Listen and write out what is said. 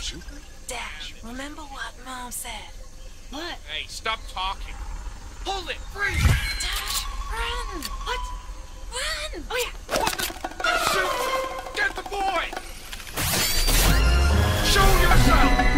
Super? Dash, remember what Mom said. What? Hey, stop talking. Hold it! Freeze! Dash, run! What? Run! Oh, yeah! What the? Shoot! Get the boy! Show yourself!